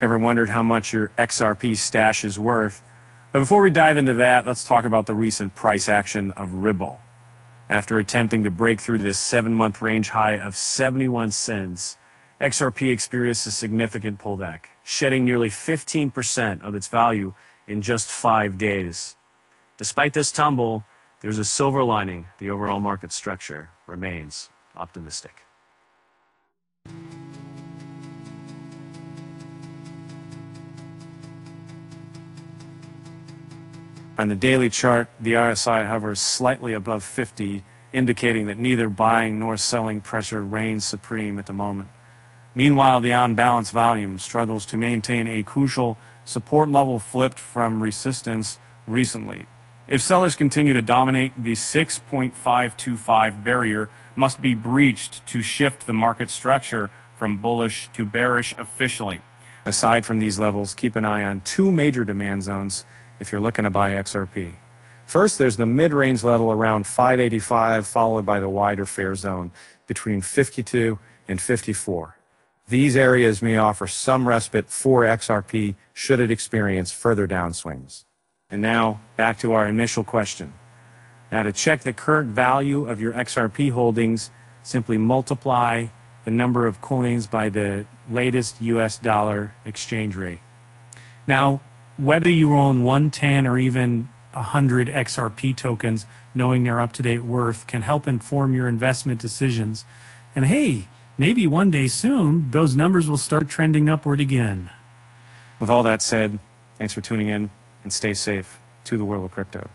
Ever wondered how much your XRP stash is worth? But before we dive into that, let's talk about the recent price action of Ripple. After attempting to break through this seven-month range high of 71 cents, XRP experienced a significant pullback, shedding nearly 15% of its value in just five days. Despite this tumble, there's a silver lining. The overall market structure remains optimistic. On the daily chart, the RSI hovers slightly above 50, indicating that neither buying nor selling pressure reigns supreme at the moment. Meanwhile, the on-balance volume struggles to maintain a crucial support level flipped from resistance recently. If sellers continue to dominate, the 6.525 barrier must be breached to shift the market structure from bullish to bearish officially. Aside from these levels, keep an eye on two major demand zones if you're looking to buy XRP. First, there's the mid-range level around 585, followed by the wider fair zone between 52 and 54. These areas may offer some respite for XRP should it experience further downswings. And now, back to our initial question. Now, to check the current value of your XRP holdings, simply multiply the number of coins by the latest US dollar exchange rate. Now, whether you own 110 or even 100 XRP tokens, knowing their up to date worth can help inform your investment decisions. And hey, maybe one day soon, those numbers will start trending upward again. With all that said, thanks for tuning in and stay safe to the world of crypto.